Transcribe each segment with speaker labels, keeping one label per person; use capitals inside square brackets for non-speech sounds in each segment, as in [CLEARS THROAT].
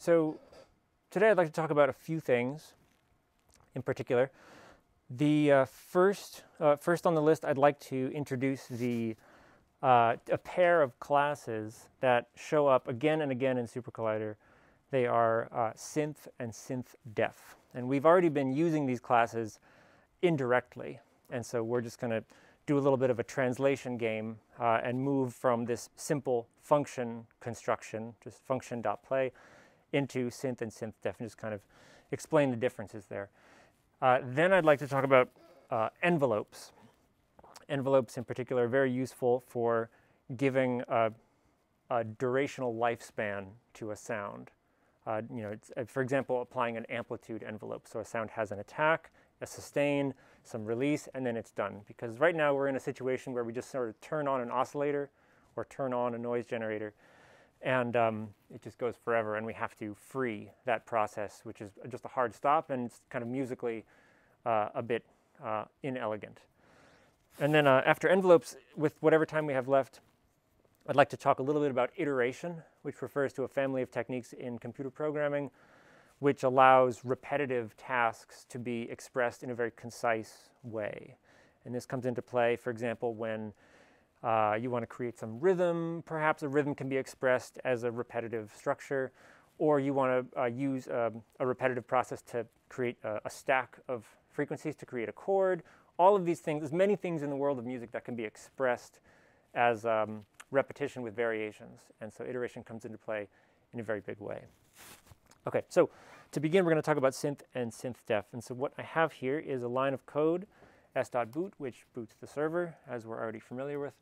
Speaker 1: So today I'd like to talk about a few things in particular. The uh, first, uh, first on the list, I'd like to introduce the uh, a pair of classes that show up again and again in SuperCollider. They are uh, synth and synth_def. And we've already been using these classes indirectly. And so we're just going to do a little bit of a translation game uh, and move from this simple function construction, just function.play, into synth and synth_def and just kind of explain the differences there. Uh, then I'd like to talk about uh, envelopes envelopes in particular are very useful for giving a, a durational lifespan to a sound. Uh, you know, uh, for example, applying an amplitude envelope. So a sound has an attack, a sustain, some release, and then it's done. Because right now we're in a situation where we just sort of turn on an oscillator or turn on a noise generator, and um, it just goes forever, and we have to free that process, which is just a hard stop, and it's kind of musically uh, a bit uh, inelegant. And then uh, after envelopes, with whatever time we have left, I'd like to talk a little bit about iteration, which refers to a family of techniques in computer programming which allows repetitive tasks to be expressed in a very concise way. And this comes into play, for example, when uh, you want to create some rhythm. Perhaps a rhythm can be expressed as a repetitive structure, or you want to uh, use a, um, a, repetitive process to create a, a stack of frequencies to create a chord, all of these things, there's many things in the world of music that can be expressed as um, repetition with variations. And so iteration comes into play in a very big way. Okay, so to begin, we're going to talk about synth and synth def. And so what I have here is a line of code, s.boot, which boots the server, as we're already familiar with.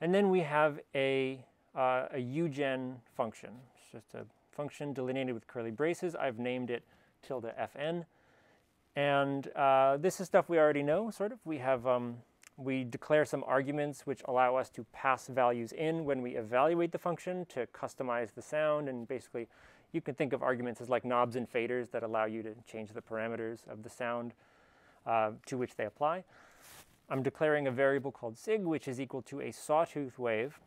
Speaker 1: And then we have a, uh, a ugen function. It's just a function delineated with curly braces. I've named it tilde fn. And uh, this is stuff we already know, sort of. We have, um, we declare some arguments which allow us to pass values in when we evaluate the function to customize the sound. And basically, you can think of arguments as like knobs and faders that allow you to change the parameters of the sound uh, to which they apply. I'm declaring a variable called sig, which is equal to a sawtooth wave.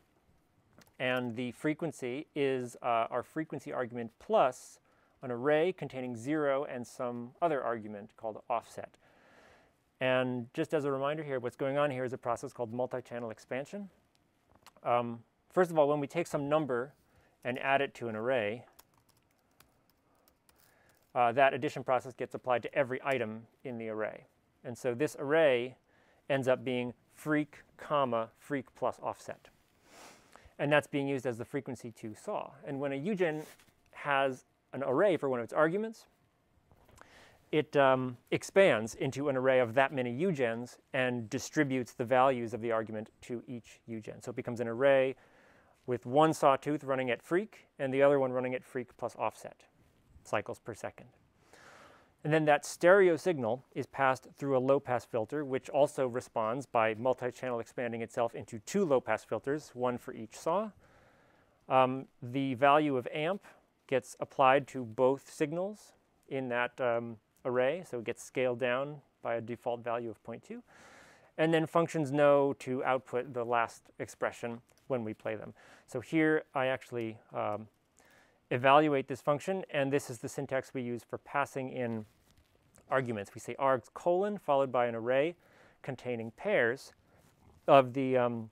Speaker 1: And the frequency is uh, our frequency argument plus an array containing zero and some other argument called offset. And just as a reminder here, what's going on here is a process called multi-channel expansion. Um, first of all, when we take some number and add it to an array, uh, that addition process gets applied to every item in the array. And so this array ends up being freak, comma, freak plus offset. And that's being used as the frequency to saw. And when a ugen has an array for one of its arguments, it um, expands into an array of that many ugens and distributes the values of the argument to each ugen. So it becomes an array with one sawtooth running at freak and the other one running at freak plus offset cycles per second. And then that stereo signal is passed through a low-pass filter, which also responds by multi-channel expanding itself into two low-pass filters, one for each saw. Um, the value of amp gets applied to both signals in that um, array, so it gets scaled down by a default value of 0.2. And then functions know to output the last expression when we play them. So here I actually um, evaluate this function, and this is the syntax we use for passing in arguments. We say args colon followed by an array containing pairs of the um,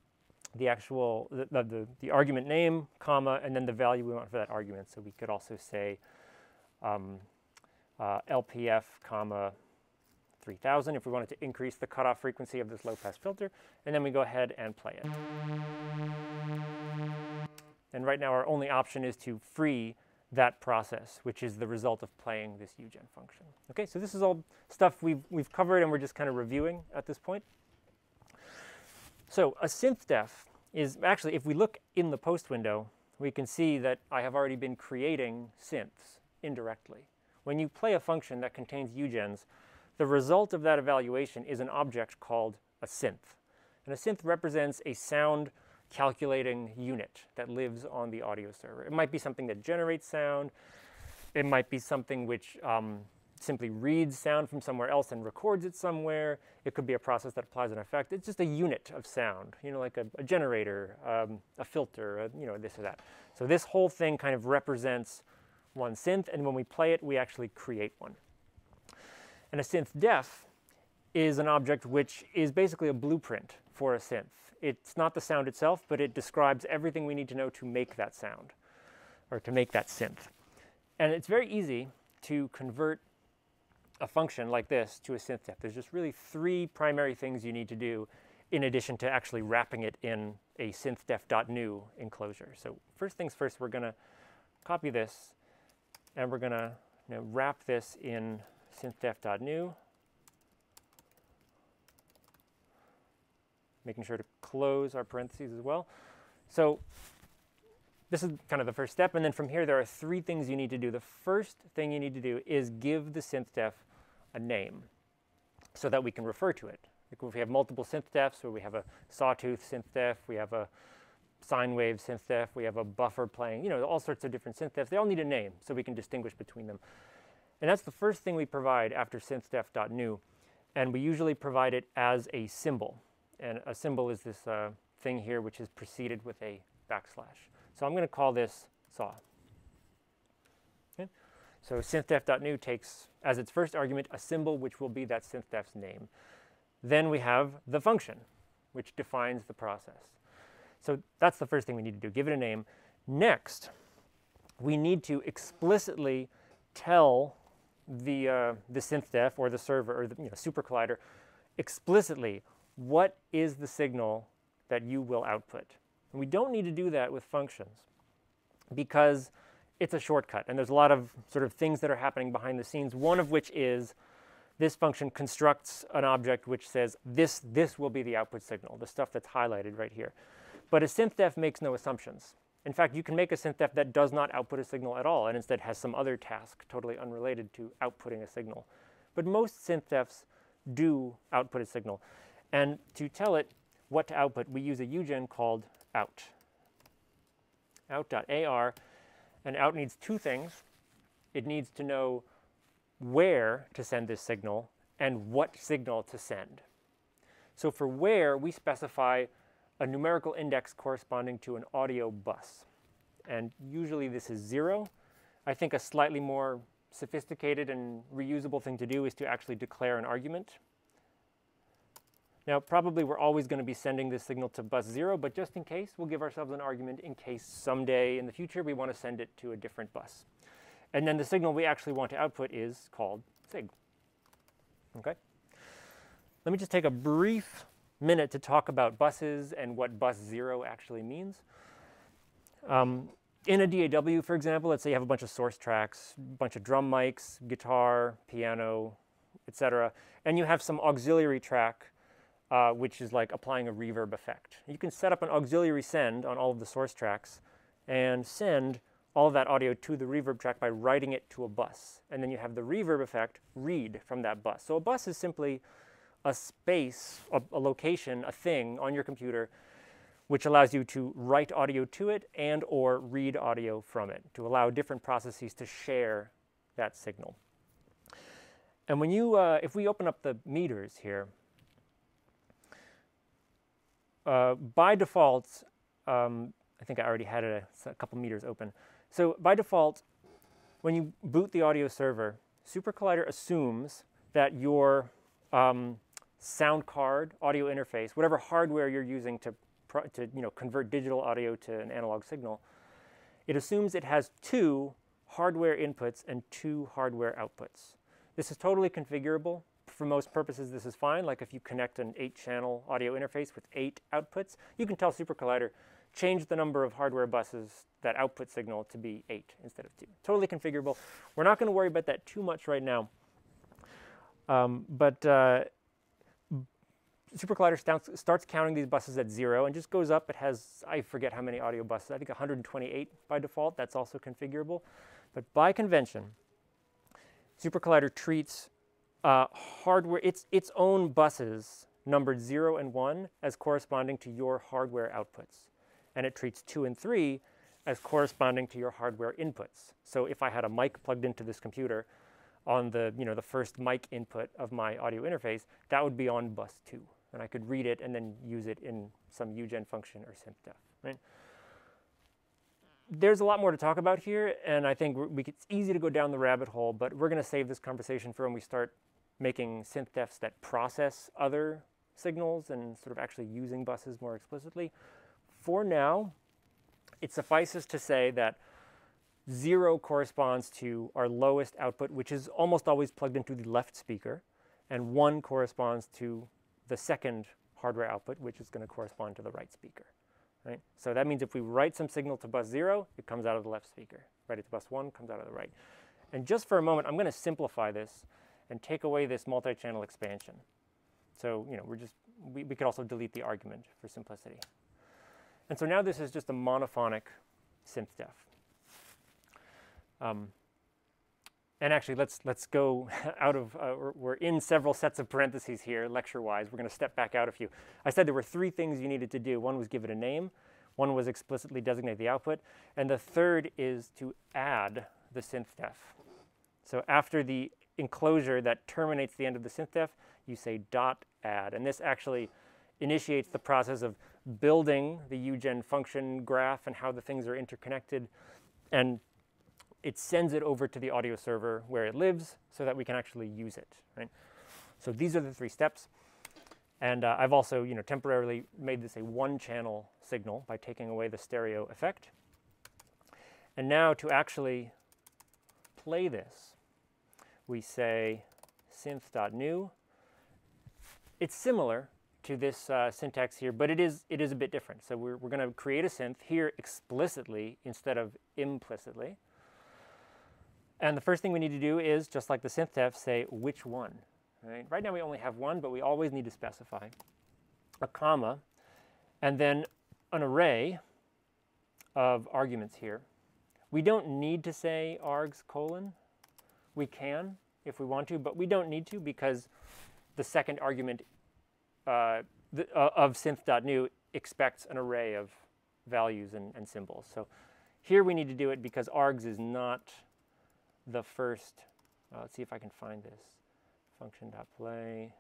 Speaker 1: the actual, the, the, the, argument name, comma, and then the value we want for that argument. So we could also say um, uh, LPF, comma, 3000 if we wanted to increase the cutoff frequency of this low-pass filter, and then we go ahead and play it. And right now our only option is to free that process, which is the result of playing this ugen function. Okay, so this is all stuff we've, we've covered and we're just kind of reviewing at this point. So a synth_def is actually, if we look in the post window, we can see that I have already been creating synths indirectly. When you play a function that contains ugens, the result of that evaluation is an object called a synth. And a synth represents a sound calculating unit that lives on the audio server. It might be something that generates sound. It might be something which um, simply reads sound from somewhere else and records it somewhere. It could be a process that applies an effect. It's just a unit of sound, you know, like a, a generator, um, a filter, a, you know, this or that. So this whole thing kind of represents one synth, and when we play it, we actually create one. And a synth def is an object which is basically a blueprint for a synth. It's not the sound itself, but it describes everything we need to know to make that sound or to make that synth. And it's very easy to convert a function like this to a synth def. There's just really three primary things you need to do in addition to actually wrapping it in a synthdef.new enclosure. So first things first, we're going to copy this and we're going to you know, wrap this in synthdef.new. Making sure to close our parentheses as well. So this is kind of the first step. And then from here, there are three things you need to do. The first thing you need to do is give the synth def a name so that we can refer to it. Like if we have multiple synthdefs, or we have a sawtooth synth def, we have a sine wave synth def, we have a buffer playing, you know, all sorts of different synth defs. They all need a name so we can distinguish between them. And that's the first thing we provide after synthdef.new. And we usually provide it as a symbol. And a symbol is this uh, thing here which is preceded with a backslash. So I'm going to call this saw. So synthdef.new takes as its first argument a symbol which will be that synthdef's name. Then we have the function, which defines the process. So that's the first thing we need to do, give it a name. Next, we need to explicitly tell the, uh, the synthdef or the server or the you know, SuperCollider explicitly what is the signal that you will output. And we don't need to do that with functions because it's a shortcut and there's a lot of sort of things that are happening behind the scenes, one of which is this function constructs an object which says this, this will be the output signal, the stuff that's highlighted right here. But a synthdef makes no assumptions. In fact, you can make a synthdef that does not output a signal at all and instead has some other task totally unrelated to outputting a signal. But most synthdefs do output a signal. And to tell it what to output, we use a UGen called out. out.ar. And out needs two things. It needs to know where to send this signal and what signal to send. So for where, we specify a numerical index corresponding to an audio bus. And usually this is zero. I think a slightly more sophisticated and reusable thing to do is to actually declare an argument. Now, probably we're always going to be sending this signal to bus zero, but just in case, we'll give ourselves an argument in case someday in the future we want to send it to a different bus. And then the signal we actually want to output is called sig. Okay? Let me just take a brief minute to talk about buses and what bus zero actually means. Um, in a DAW, for example, let's say you have a bunch of source tracks, a bunch of drum mics, guitar, piano, etc., and you have some auxiliary track, uh, which is like applying a reverb effect. You can set up an auxiliary send on all of the source tracks and send all of that audio to the reverb track by writing it to a bus. And then you have the reverb effect read from that bus. So a bus is simply a space, a, a, location, a thing on your computer which allows you to write audio to it and or read audio from it to allow different processes to share that signal. And when you, uh, if we open up the meters here, uh, by default, um, I think I already had a, a couple meters open. So by default, when you boot the audio server, SuperCollider assumes that your um, sound card, audio interface, whatever hardware you're using to, to you know, convert digital audio to an analog signal, it assumes it has two hardware inputs and two hardware outputs. This is totally configurable. For most purposes, this is fine. Like if you connect an eight-channel audio interface with eight outputs, you can tell SuperCollider, change the number of hardware buses that output signal to be 8 instead of 2. Totally configurable. We're not going to worry about that too much right now. Um, but uh, SuperCollider starts, starts counting these buses at 0 and just goes up. It has, I forget how many audio buses, I think 128 by default. That's also configurable. But by convention, SuperCollider treats uh, hardware, its, its own buses numbered 0 and 1 as corresponding to your hardware outputs and it treats two and three as corresponding to your hardware inputs. So if I had a mic plugged into this computer on the, you know, the first mic input of my audio interface, that would be on bus two. And I could read it and then use it in some UGen function or synthdef, right? there's a lot more to talk about here, and I think we it's easy to go down the rabbit hole, but we're going to save this conversation for when we start making synthDefs that process other signals and sort of actually using buses more explicitly. For now, it suffices to say that zero corresponds to our lowest output, which is almost always plugged into the left speaker, and one corresponds to the second hardware output, which is going to correspond to the right speaker. Right? So that means if we write some signal to bus 0, it comes out of the left speaker. Write it to bus 1, comes out of the right. And just for a moment, I'm going to simplify this and take away this multi-channel expansion. So, you know, we're just, we, we could also delete the argument for simplicity. And so now this is just a monophonic synth Um, and actually, let's, let's go [LAUGHS] out of, uh, we're, we're, in several sets of parentheses here, lecture-wise. We're going to step back out a few. I said there were three things you needed to do. One was give it a name. One was explicitly designate the output. And the third is to add the synth def. So after the enclosure that terminates the end of the synthdef, you say dot add. And this actually initiates the process of building the UGen function graph and how the things are interconnected and it sends it over to the audio server where it lives so that we can actually use it, right? So these are the three steps. And uh, I've also, you know, temporarily made this a one-channel signal by taking away the stereo effect. And now to actually play this, we say synth.new. It's similar to this uh, syntax here, but it is, it is a bit different. So we're, we're going to create a synth here explicitly instead of implicitly. And the first thing we need to do is, just like the synth def, say which one. Right? right now we only have one, but we always need to specify a comma, and then an array of arguments here. We don't need to say args colon. We can if we want to, but we don't need to because the second argument uh, the, uh, of synth.new expects an array of values and, and symbols. So here we need to do it because args is not the first, uh, let's see if I can find this, function.play.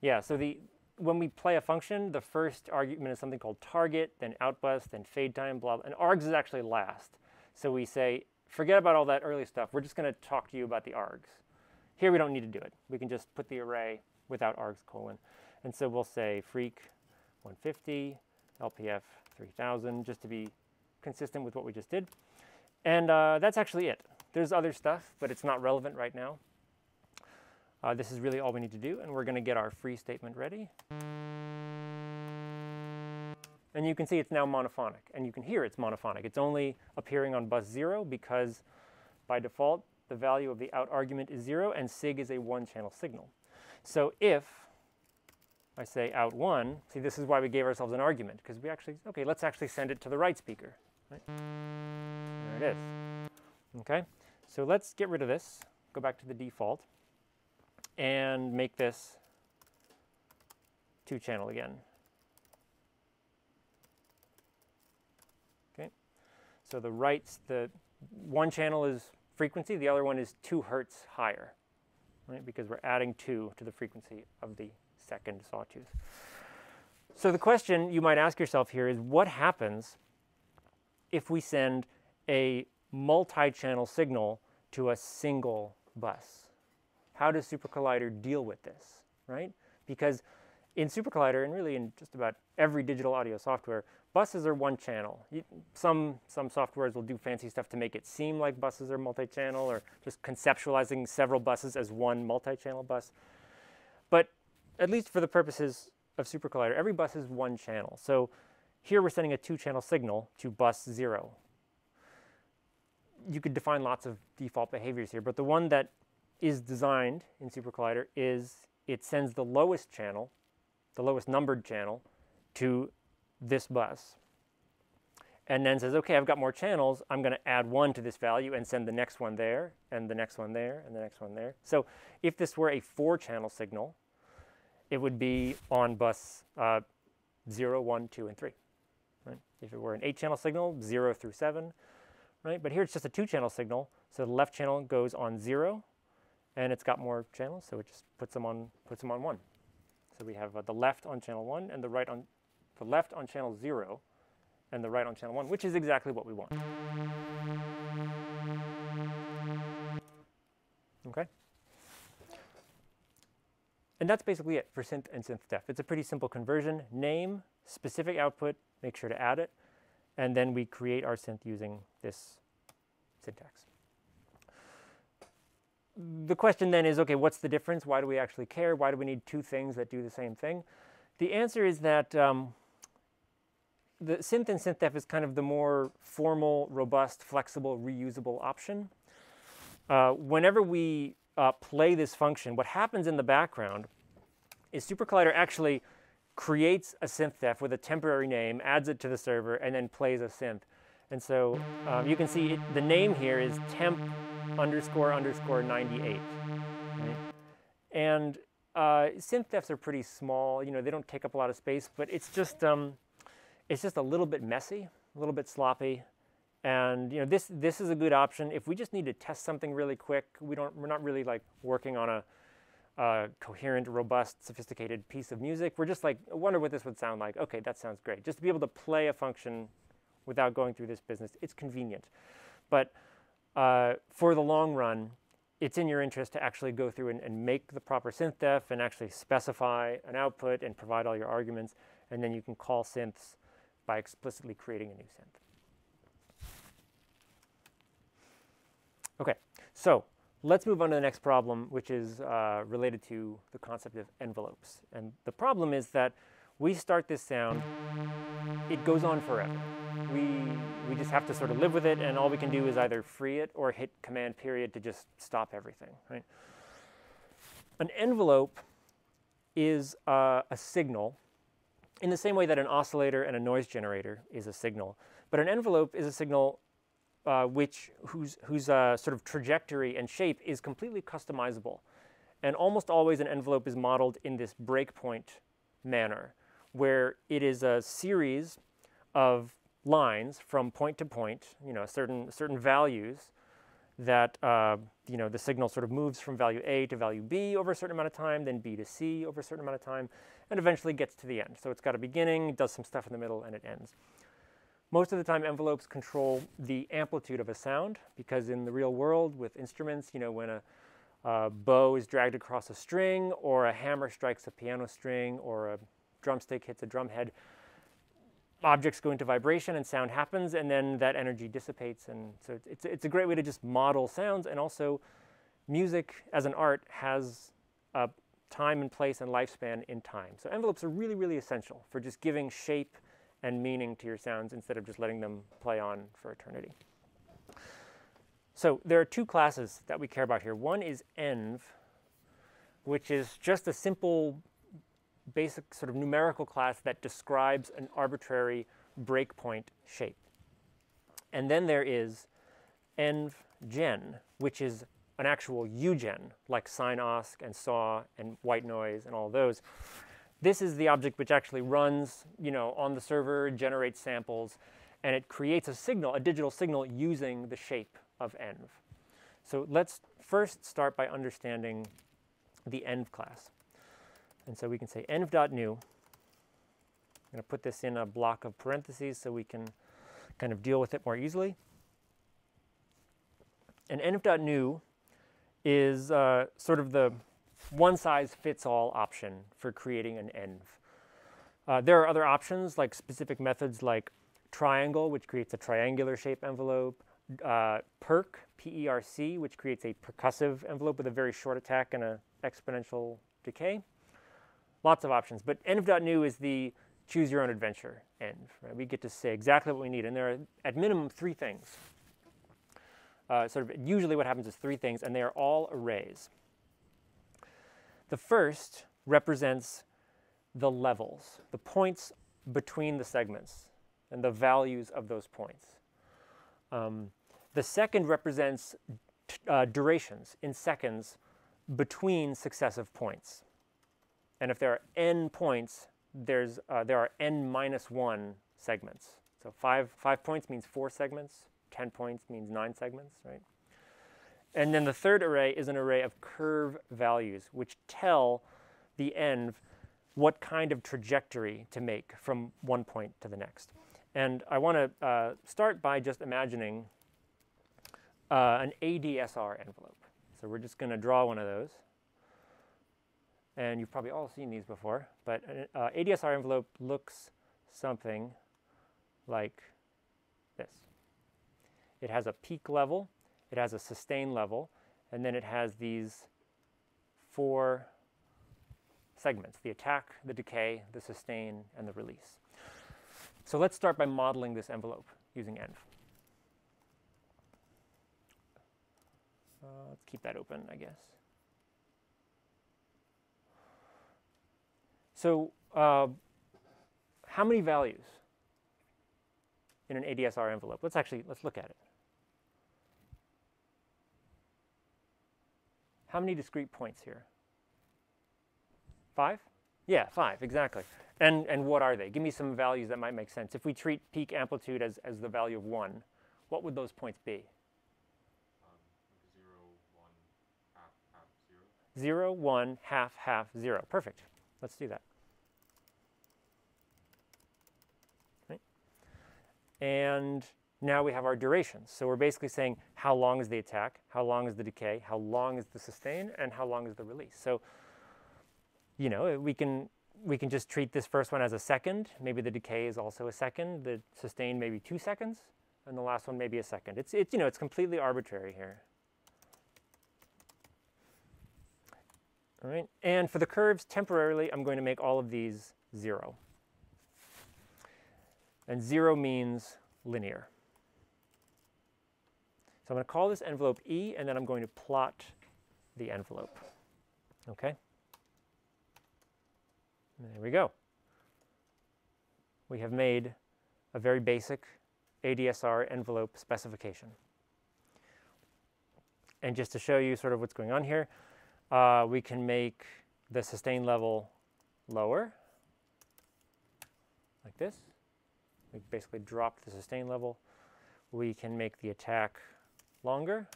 Speaker 1: Yeah, so the when we play a function, the first argument is something called target, then outbus, then fade time, blah, blah, and args is actually last. So we say, forget about all that early stuff. We're just going to talk to you about the args. Here we don't need to do it. We can just put the array without args colon. And so we'll say freak 150, LPF 3000, just to be consistent with what we just did. And uh, that's actually it. There's other stuff, but it's not relevant right now. Uh, this is really all we need to do, and we're going to get our free statement ready. And you can see it's now monophonic, and you can hear it's monophonic. It's only appearing on bus 0 because by default, the value of the out argument is 0, and SIG is a one-channel signal. So if I say out 1, see, this is why we gave ourselves an argument, because we actually, okay, let's actually send it to the right speaker. Right? There it is. Okay? So let's get rid of this, go back to the default, and make this two channel again. So the right, the one channel is frequency, the other one is two hertz higher, right? Because we're adding two to the frequency of the second sawtooth. So the question you might ask yourself here is what happens if we send a multi-channel signal to a single bus. How does SuperCollider deal with this, right? Because in SuperCollider, and really in just about every digital audio software, buses are one channel. Some, some softwares will do fancy stuff to make it seem like buses are multi-channel or just conceptualizing several buses as one multi-channel bus. But at least for the purposes of SuperCollider, every bus is one channel. So here we're sending a two-channel signal to bus zero, you could define lots of default behaviors here, but the one that is designed in SuperCollider is it sends the lowest channel, the lowest numbered channel, to this bus. And then says, okay, I've got more channels. I'm going to add one to this value and send the next one there, and the next one there, and the next one there. So if this were a four-channel signal, it would be on bus uh, 0, 1, 2, and 3. Right? If it were an eight-channel signal, 0 through 7, right? But here it's just a two-channel signal, so the left channel goes on zero, and it's got more channels, so it just puts them on puts them on one. So we have uh, the left on channel one and the right on the left on channel zero, and the right on channel 1, which is exactly what we want. Okay? And that's basically it for synth and synth def. It's a pretty simple conversion. Name, specific output, make sure to add it, and then we create our synth using this syntax. The question then is, okay, what's the difference? Why do we actually care? Why do we need two things that do the same thing? The answer is that um, the synth and synth is kind of the more formal, robust, flexible, reusable option. Uh, whenever we uh, play this function, what happens in the background is SuperCollider actually creates a synth with a temporary name, adds it to the server, and then plays a synth. And so um, you can see it, the name here is temp underscore underscore 98. Right? And uh, synth are pretty small. You know, they don't take up a lot of space, but it's just um, it's just a little bit messy, a little bit sloppy. And you know, this this is a good option if we just need to test something really quick. We don't we're not really like working on a, a coherent, robust, sophisticated piece of music. We're just like, I wonder what this would sound like. Okay, that sounds great. Just to be able to play a function without going through this business, it's convenient. But uh, for the long run, it's in your interest to actually go through and, and make the proper synth def and actually specify an output and provide all your arguments, and then you can call synths by explicitly creating a new synth. Okay, so let's move on to the next problem, which is uh, related to the concept of envelopes. And the problem is that we start this sound, it goes on forever. We, we just have to sort of live with it, and all we can do is either free it or hit command period to just stop everything, right? An envelope is uh, a signal in the same way that an oscillator and a noise generator is a signal. But an envelope is a signal uh, which whose, whose uh, sort of trajectory and shape is completely customizable. And almost always an envelope is modeled in this breakpoint manner, where it is a series of lines from point to point, you know, certain, certain values that uh, you know, the signal sort of moves from value A to value B over a certain amount of time, then B to C over a certain amount of time, and eventually gets to the end. So it's got a beginning, does some stuff in the middle, and it ends. Most of the time, envelopes control the amplitude of a sound because in the real world with instruments, you know, when a, bow is dragged across a string or a hammer strikes a piano string or a drumstick hits a drum head, objects go into vibration and sound happens and then that energy dissipates. And so it's, it's a great way to just model sounds and also music as an art has a time and place and lifespan in time. So envelopes are really, really essential for just giving shape and meaning to your sounds instead of just letting them play on for eternity. So there are two classes that we care about here. One is env, which is just a simple basic sort of numerical class that describes an arbitrary breakpoint shape. And then there is envgen, which is an actual UGen, like SINOSC and SAW and white noise and all those. This is the object which actually runs, you know, on the server, generates samples, and it creates a signal, a digital signal using the shape of env. So let's first start by understanding the env class. And so we can say env.new. I'm going to put this in a block of parentheses so we can kind of deal with it more easily. And env.new is uh, sort of the one size fits all option for creating an env. Uh, there are other options like specific methods like triangle, which creates a triangular shape envelope, uh, perc, P-E-R-C, which creates a percussive envelope with a very short attack and an exponential decay. Lots of options, but env.new is the choose your own adventure env. Right? We get to say exactly what we need, and there are at minimum three things. Uh, sort of usually what happens is three things, and they are all arrays. The first represents the levels, the points between the segments, and the values of those points. Um, the second represents uh, durations in seconds between successive points. And if there are n points, there's, uh, there are n minus 1 segments. So five, five points means four segments, 10 points means nine segments, right? And then the third array is an array of curve values, which tell the env what kind of trajectory to make from one point to the next. And I want to uh, start by just imagining uh, an ADSR envelope. So we're just going to draw one of those. And you've probably all seen these before, but an uh, ADSR envelope looks something like this. It has a peak level, it has a sustain level, and then it has these four segments, the attack, the decay, the sustain, and the release. So let's start by modeling this envelope using env. Uh, let's keep that open, I guess. So uh, how many values in an ADSR envelope? Let's actually, let's look at it. How many discrete points here? Five? Yeah, five, exactly. And, and what are they? Give me some values that might make sense. If we treat peak amplitude as, as the value of 1, what would those points be?
Speaker 2: Um, zero, one, half, half, zero.
Speaker 1: 0, 1, half, half, 0. Perfect. Let's do that. And now we have our durations. So we're basically saying how long is the attack, how long is the decay, how long is the sustain, and how long is the release. So, you know, we can we can just treat this first one as a second. Maybe the decay is also a second. The sustain maybe two seconds, and the last one maybe a second. It's, it's you know, it's completely arbitrary here. All right, and for the curves, temporarily, I'm going to make all of these zero. And zero means linear. So I'm going to call this envelope E, and then I'm going to plot the envelope. Okay? There we go. We have made a very basic ADSR envelope specification. And just to show you sort of what's going on here, uh, we can make the sustain level lower, like this. We basically drop the sustain level. We can make the attack longer.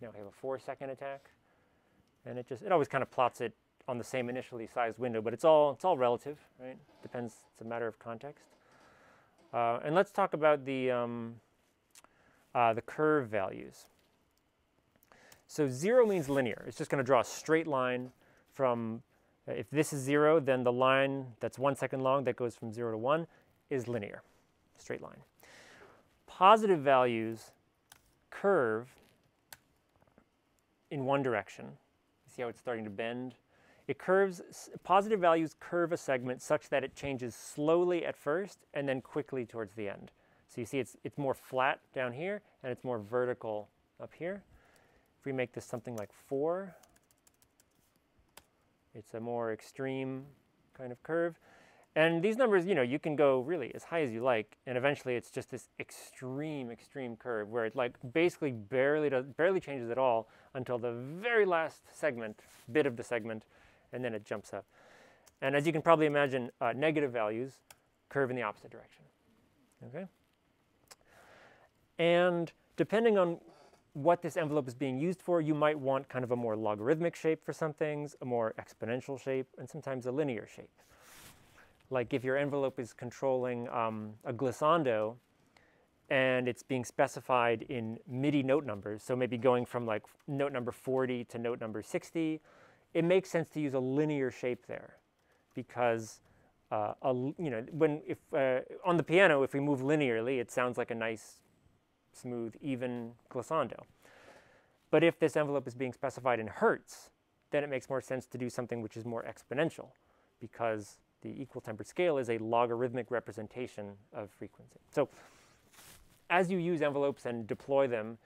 Speaker 1: Now we have a four second attack. And it just, it always kind of plots it on the same initially sized window, but it's all, it's all relative, right? Depends, it's a matter of context. Uh, and let's talk about the, um, uh, the curve values. So zero means linear. It's just going to draw a straight line from, uh, if this is zero, then the line that's one second long that goes from zero to one is linear, straight line. Positive values curve in one direction. You See how it's starting to bend? It curves, positive values curve a segment such that it changes slowly at first and then quickly towards the end. So you see it's, it's more flat down here and it's more vertical up here. If we make this something like 4, it's a more extreme kind of curve. And these numbers, you know, you can go really as high as you like, and eventually it's just this extreme, extreme curve where it like basically barely does, barely changes at all until the very last segment, bit of the segment, and then it jumps up. And as you can probably imagine, uh, negative values curve in the opposite direction. Okay? And depending on what this envelope is being used for, you might want kind of a more logarithmic shape for some things, a more exponential shape, and sometimes a linear shape. Like if your envelope is controlling um, a glissando and it's being specified in MIDI note numbers, so maybe going from like note number 40 to note number 60, it makes sense to use a linear shape there because uh, a, you know when if uh, on the piano if we move linearly it sounds like a nice smooth even glissando. But if this envelope is being specified in hertz then it makes more sense to do something which is more exponential because the equal tempered scale is a logarithmic representation of frequency so as you use envelopes and deploy them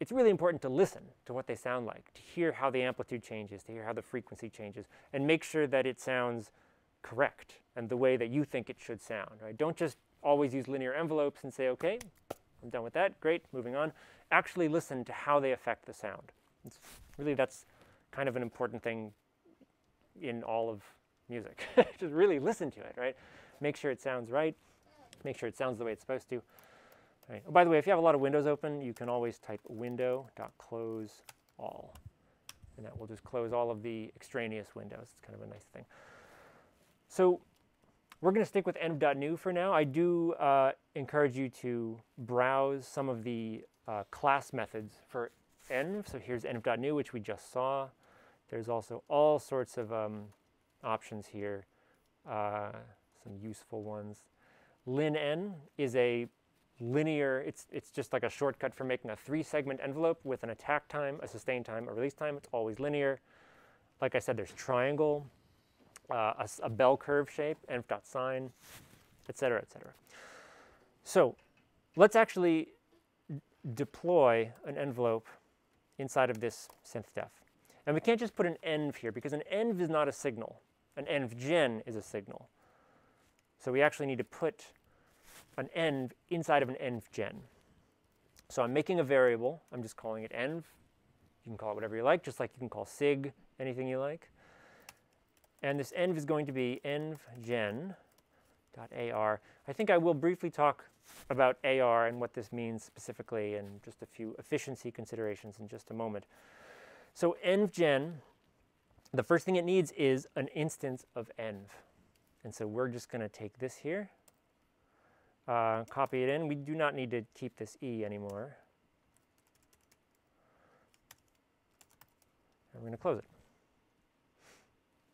Speaker 1: it's really important to listen to what they sound like, to hear how the amplitude changes, to hear how the frequency changes, and make sure that it sounds correct and the way that you think it should sound. Right? Don't just always use linear envelopes and say, okay, I'm done with that, great, moving on. Actually listen to how they affect the sound. It's really, that's kind of an important thing in all of music. [LAUGHS] just really listen to it, right? Make sure it sounds right, make sure it sounds the way it's supposed to. Right. Oh, by the way, if you have a lot of windows open, you can always type window.close all. And that will just close all of the extraneous windows. It's kind of a nice thing. So we're going to stick with env.new for now. I do uh, encourage you to browse some of the uh, class methods for env. So here's env.new, which we just saw. There's also all sorts of um, options here, uh, some useful ones. linen is a linear, it's, it's just like a shortcut for making a three segment envelope with an attack time, a sustain time, a release time. It's always linear. Like I said, there's triangle, uh, a, a, bell curve shape, env.sine, et cetera, et cetera. So let's actually deploy an envelope inside of this synthdef. And we can't just put an env here because an env is not a signal. An envgen is a signal. So we actually need to put an env inside of an envgen. So I'm making a variable. I'm just calling it env. You can call it whatever you like, just like you can call sig anything you like. And this env is going to be envgen.ar. I think I will briefly talk about AR and what this means specifically and just a few efficiency considerations in just a moment. So envgen, the first thing it needs is an instance of env. And so we're just going to take this here, uh, copy it in. We do not need to keep this E anymore. And we're going to close it.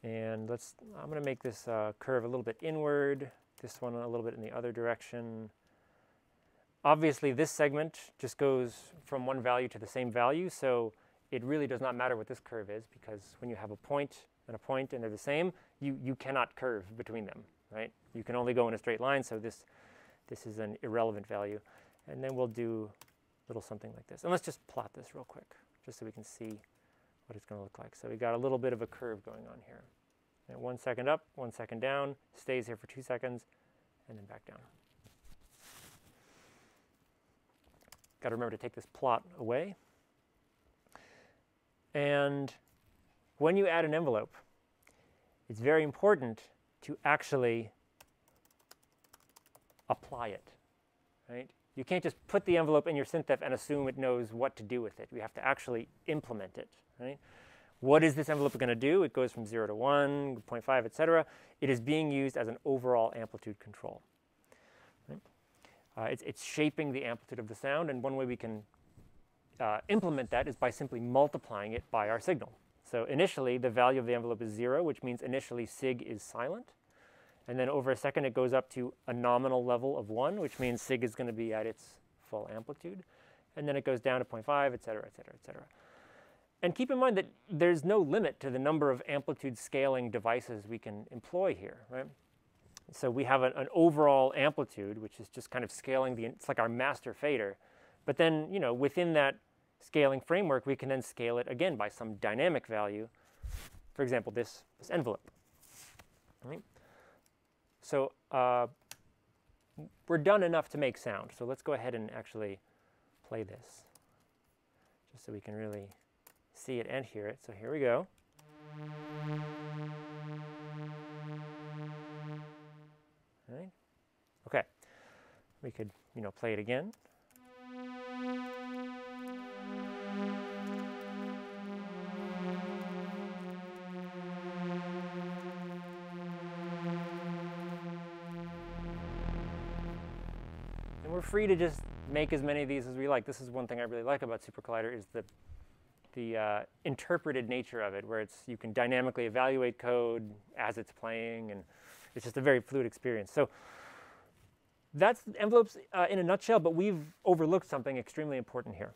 Speaker 1: And let's, I'm going to make this uh, curve a little bit inward, this one a little bit in the other direction. Obviously, this segment just goes from one value to the same value, so it really does not matter what this curve is because when you have a point and a point and they're the same, you, you cannot curve between them, right? You can only go in a straight line, so this, this is an irrelevant value. And then we'll do a little something like this. And let's just plot this real quick, just so we can see what it's going to look like. So we got a little bit of a curve going on here. And one second up, one second down, stays here for two seconds, and then back down. Got to remember to take this plot away. And when you add an envelope, it's very important to actually apply it, right? You can't just put the envelope in your synthdef and assume it knows what to do with it. You have to actually implement it, right? What is this envelope going to do? It goes from 0 to 1, 0.5, etc. It is being used as an overall amplitude control. Right? Uh, it's, it's, shaping the amplitude of the sound, and one way we can uh, implement that is by simply multiplying it by our signal. So initially, the value of the envelope is 0, which means initially sig is silent. And then over a second, it goes up to a nominal level of 1, which means sig is going to be at its full amplitude. And then it goes down to 0.5, et cetera, et cetera, et cetera. And keep in mind that there's no limit to the number of amplitude scaling devices we can employ here, right? So we have an, an, overall amplitude, which is just kind of scaling the, it's like our master fader. But then, you know, within that scaling framework, we can then scale it again by some dynamic value. For example, this, this envelope, right? So uh, we're done enough to make sound. So let's go ahead and actually play this, just so we can really see it and hear it. So here we go. All right. Okay. We could, you know, play it again. Free to just make as many of these as we like. This is one thing I really like about SuperCollider is the the uh, interpreted nature of it, where it's you can dynamically evaluate code as it's playing, and it's just a very fluid experience. So that's envelopes uh, in a nutshell, but we've overlooked something extremely important here.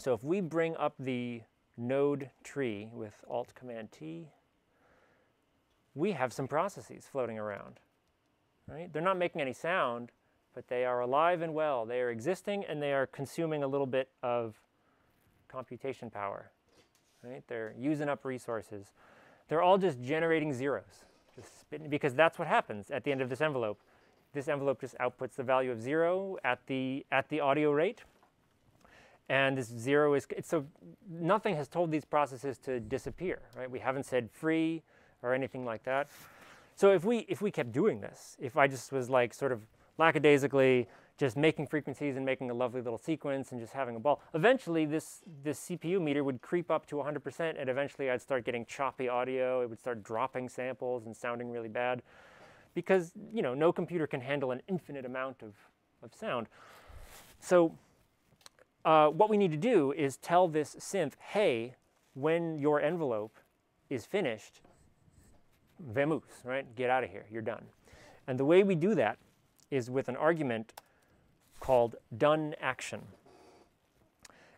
Speaker 1: So if we bring up the node tree with Alt Command T, we have some processes floating around. Right? They're not making any sound, but they are alive and well. They are existing and they are consuming a little bit of computation power. Right? They're using up resources. They're all just generating zeros, just spitting, because that's what happens at the end of this envelope. This envelope just outputs the value of zero at the at the audio rate, and this zero is so nothing has told these processes to disappear. Right? We haven't said free or anything like that. So if we if we kept doing this, if I just was like sort of lackadaisically just making frequencies and making a lovely little sequence and just having a ball. Eventually, this, this CPU meter would creep up to 100%, and eventually I'd start getting choppy audio. It would start dropping samples and sounding really bad. because you know no computer can handle an infinite amount of, of sound. So uh, what we need to do is tell this synth, hey, when your envelope is finished, vamoose, right? Get out of here, you're done. And the way we do that is with an argument called done action.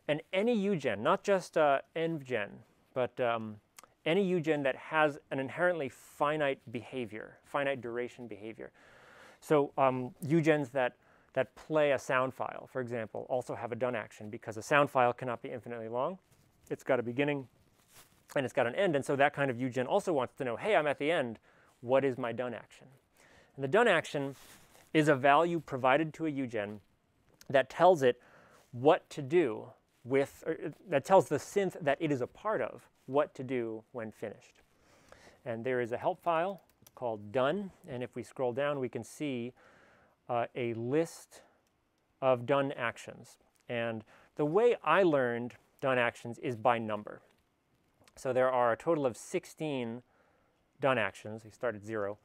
Speaker 1: And any UGen, not just uh, envgen, but um, any UGen that has an inherently finite behavior, finite duration behavior. So um, UGens that, that play a sound file, for example, also have a done action because a sound file cannot be infinitely long. It's got a beginning and it's got an end. And so that kind of UGen also wants to know, hey, I'm at the end. What is my done action? And the done action is a value provided to a UGen that tells it what to do with, that tells the synth that it is a part of what to do when finished. And there is a help file called done. And if we scroll down, we can see uh, a list of done actions. And the way I learned done actions is by number. So there are a total of 16 done actions. We start at zero.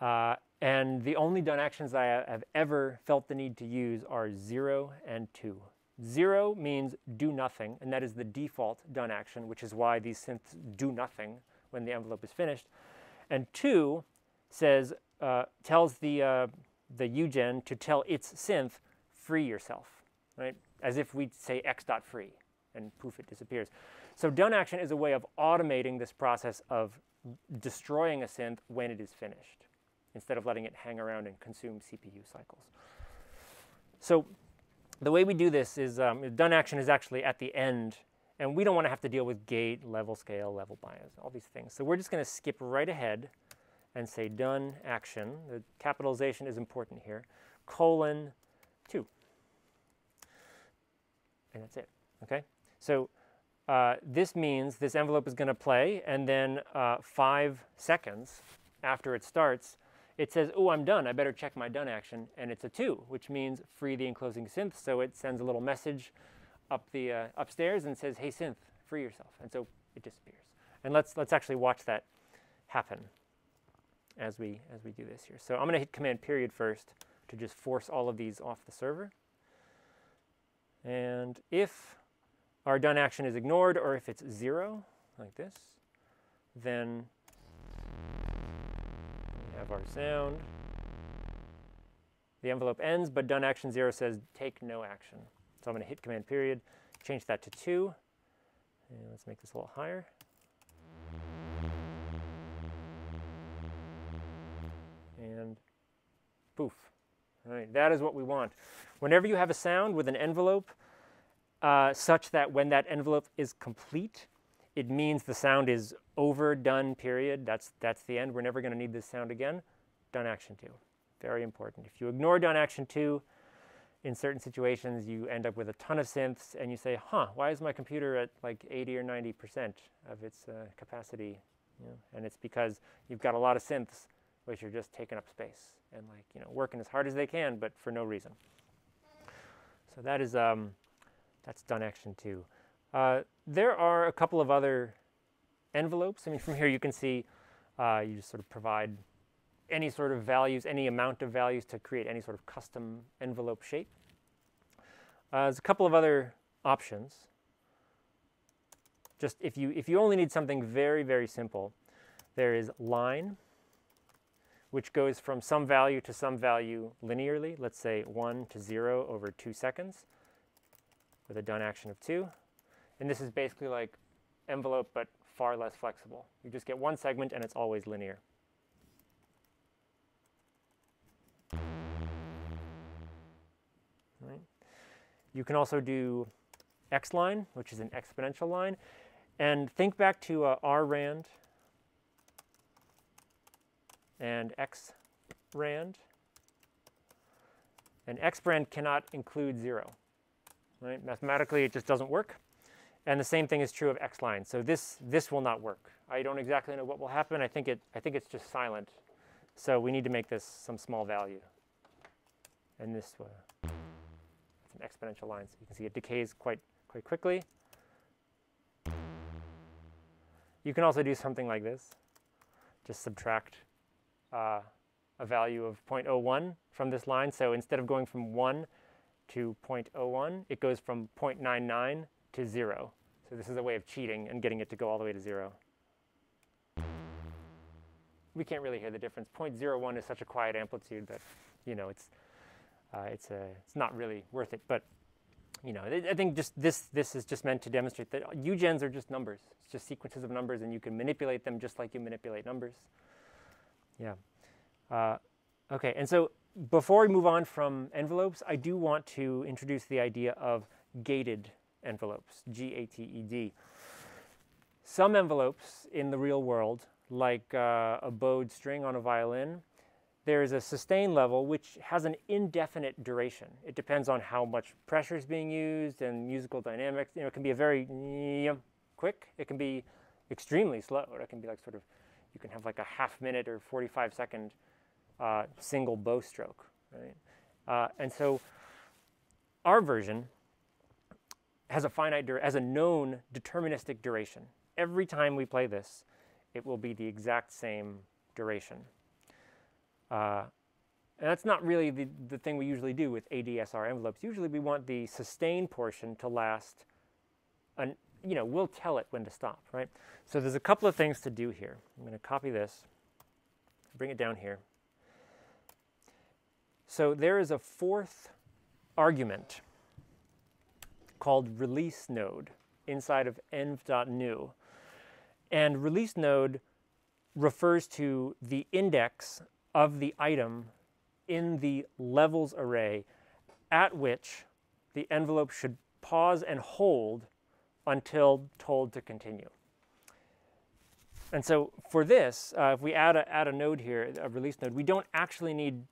Speaker 1: Uh, and the only done actions I have ever felt the need to use are zero and two. Zero means do nothing, and that is the default done action, which is why these synths do nothing when the envelope is finished. And two says, uh, tells the, uh, the UGen to tell its synth, free yourself, right? As if we'd say x.free, and poof, it disappears. So done action is a way of automating this process of destroying a synth when it is finished, instead of letting it hang around and consume CPU cycles. So the way we do this is um, done action is actually at the end, and we don't want to have to deal with gate, level scale, level bias, all these things. So we're just going to skip right ahead and say done action. The capitalization is important here. Colon 2. And that's it. Okay? So uh, this means this envelope is going to play, and then uh, five seconds after it starts, it says, oh, I'm done. I better check my done action. And it's a 2, which means free the enclosing synth. So it sends a little message up the uh, upstairs and says, hey, synth, free yourself. And so it disappears. And let's, let's actually watch that happen as we, as we do this here. So I'm going to hit Command period first to just force all of these off the server. And if our done action is ignored or if it's 0, like this, then have our sound. The envelope ends, but done action 0 says take no action. So I'm going to hit command period, change that to 2, and let's make this a little higher. And poof. All right, that is what we want. Whenever you have a sound with an envelope uh, such that when that envelope is complete, it means the sound is over, done, period. That's, that's the end. We're never going to need this sound again. Done action two. Very important. If you ignore done action two, in certain situations, you end up with a ton of synths and you say, huh, why is my computer at like 80 or 90% of its uh, capacity? Know, and it's because you've got a lot of synths which are just taking up space and like, you know, working as hard as they can, but for no reason. So that is, um, that's done action two. Uh, there are a couple of other envelopes. I mean, [LAUGHS] from here you can see uh, you just sort of provide any sort of values, any amount of values to create any sort of custom envelope shape. Uh, there's a couple of other options. Just if you, if you only need something very, very simple, there is line, which goes from some value to some value linearly, let's say 1 to 0 over 2 seconds, with a done action of 2. And this is basically like envelope, but far less flexible. You just get one segment and it's always linear. Right. You can also do X line, which is an exponential line. And think back to uh, R rand and X rand. And X rand cannot include zero. Right? Mathematically, it just doesn't work. And the same thing is true of X line. So this, this will not work. I don't exactly know what will happen. I think, it, I think it's just silent. So we need to make this some small value. And this, uh, it's an exponential line. So you can see it decays quite, quite quickly. You can also do something like this. Just subtract uh, a value of 0.01 from this line. So instead of going from 1 to 0.01, it goes from 0.99 to 0. So this is a way of cheating and getting it to go all the way to 0. We can't really hear the difference. 0.01 is such a quiet amplitude that, you know, it's, uh, it's, a, it's not really worth it. But, you know, I think just this, this is just meant to demonstrate that UGens are just numbers. It's just sequences of numbers, and you can manipulate them just like you manipulate numbers. Yeah. Uh, okay, and so before we move on from envelopes, I do want to introduce the idea of gated envelopes, G-A-T-E-D. Some envelopes in the real world, like uh, a bowed string on a violin, there is a sustain level which has an indefinite duration. It depends on how much pressure is being used and musical dynamics. You know, it can be a very quick, it can be extremely slow. It can be like sort of, you can have like a half minute or 45 second uh, single bow stroke, right? Uh, and so our version has a finite, has a known deterministic duration. Every time we play this, it will be the exact same duration. Uh, and that's not really the, the thing we usually do with ADSR envelopes. Usually we want the sustain portion to last, an, you know, we'll tell it when to stop, right? So there's a couple of things to do here. I'm going to copy this, bring it down here. So there is a fourth argument called release node inside of env.new. And release node refers to the index of the item in the levels array at which the envelope should pause and hold until told to continue. And so for this, uh, if we add a, add a node here, a release node, we don't actually need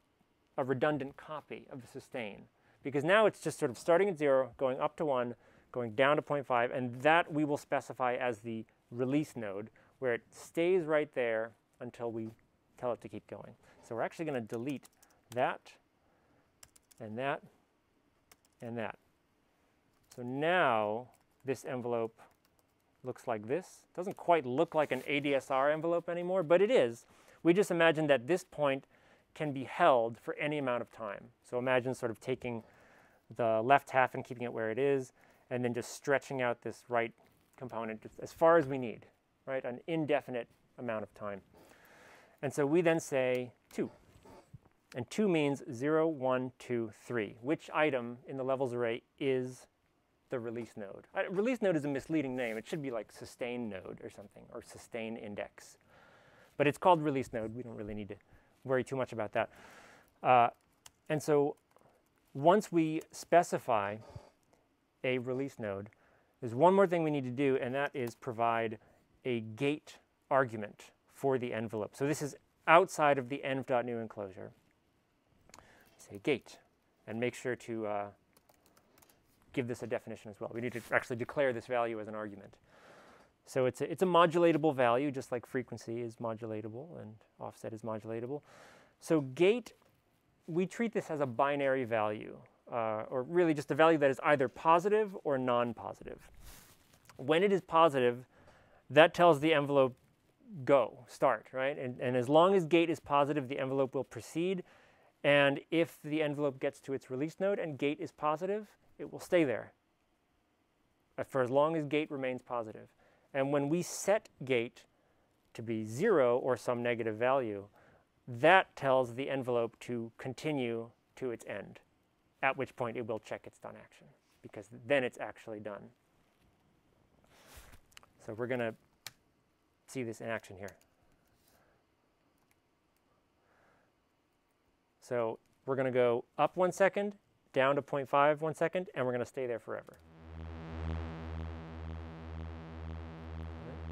Speaker 1: a redundant copy of the sustain because now it's just sort of starting at zero, going up to one, going down to 0.5, and that we will specify as the release node where it stays right there until we tell it to keep going. So we're actually going to delete that and that and that. So now this envelope looks like this. It doesn't quite look like an ADSR envelope anymore, but it is. We just imagine that this point can be held for any amount of time. So imagine sort of taking the left half and keeping it where it is, and then just stretching out this right component as far as we need, right? An indefinite amount of time. And so we then say 2. And 2 means 0, 1, 2, 3. Which item in the levels array is the release node? Uh, release node is a misleading name. It should be like sustain node or something, or sustain index. But it's called release node. We don't really need to worry too much about that. Uh, and so once we specify a release node, there's one more thing we need to do, and that is provide a gate argument for the envelope. So this is outside of the env.new enclosure. Say gate, and make sure to uh, give this a definition as well. We need to actually declare this value as an argument. So it's a, it's a modulatable value, just like frequency is modulatable and offset is modulatable. So gate, we treat this as a binary value, uh, or really just a value that is either positive or non-positive. When it is positive, that tells the envelope go, start, right? And, and as long as gate is positive, the envelope will proceed. And if the envelope gets to its release node and gate is positive, it will stay there uh, for as long as gate remains positive. And when we set gate to be zero or some negative value, that tells the envelope to continue to its end, at which point it will check its done action, because then it's actually done. So we're going to see this in action here. So we're going to go up one second, down to 0.5 one second, and we're going to stay there forever.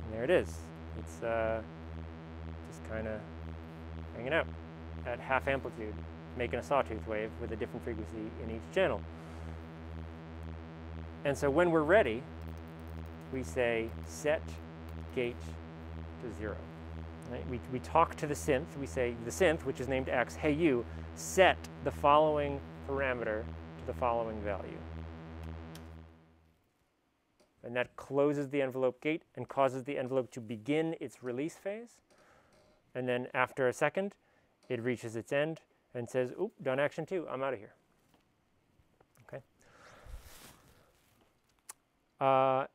Speaker 1: And there it is. It's uh, just kind of hanging out at half amplitude, making a sawtooth wave with a different frequency in each channel. And so when we're ready, we say set gate to zero. Right? We, we talk to the synth, we say the synth, which is named x, hey you, set the following parameter to the following value. And that closes the envelope gate and causes the envelope to begin its release phase. And then after a second, it reaches its end and says, oop, done action two, I'm out of here. Okay. Uh,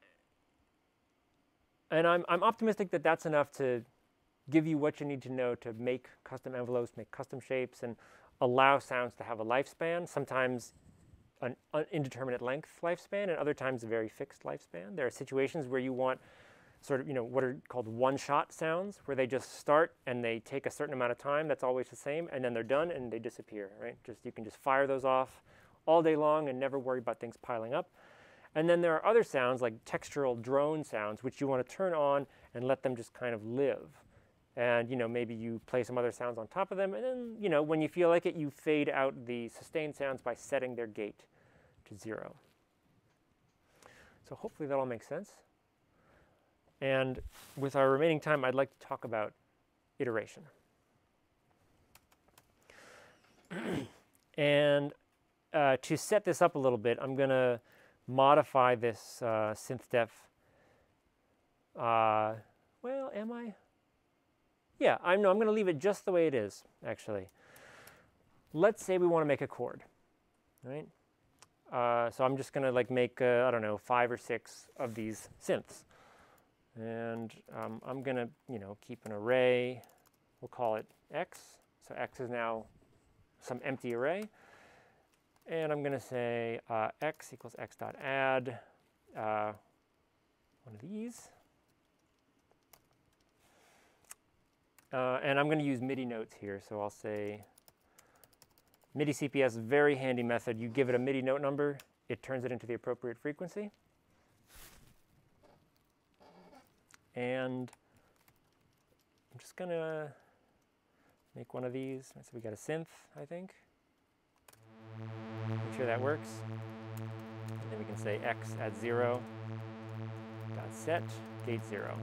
Speaker 1: and I'm, I'm optimistic that that's enough to give you what you need to know to make custom envelopes, make custom shapes, and allow sounds to have a lifespan. Sometimes an indeterminate length lifespan, and other times a very fixed lifespan. There are situations where you want sort of, you know, what are called one-shot sounds, where they just start and they take a certain amount of time, that's always the same, and then they're done and they disappear, right? Just You can just fire those off all day long and never worry about things piling up. And then there are other sounds like textural drone sounds, which you want to turn on and let them just kind of live. And you know, maybe you play some other sounds on top of them, and then you know, when you feel like it, you fade out the sustained sounds by setting their gate to zero. So hopefully that all makes sense. And with our remaining time, I'd like to talk about iteration. [CLEARS THROAT] and uh, to set this up a little bit, I'm going to modify this uh, synthdef. Uh, well, am I? Yeah, I'm, no, I'm going to leave it just the way it is, actually. Let's say we want to make a chord, right? Uh, so I'm just going to like make, uh, I don't know, five or six of these synths. And um, I'm going to, you know, keep an array. We'll call it x. So x is now some empty array. And I'm going to say uh, x equals x dot add uh, one of these. Uh, and I'm going to use MIDI notes here. So I'll say MIDI CPS, very handy method. You give it a MIDI note number, it turns it into the appropriate frequency. And I'm just to make one of these. So we got a synth, I think. Make sure that works. And then we can say x at 0 dot set gate 0.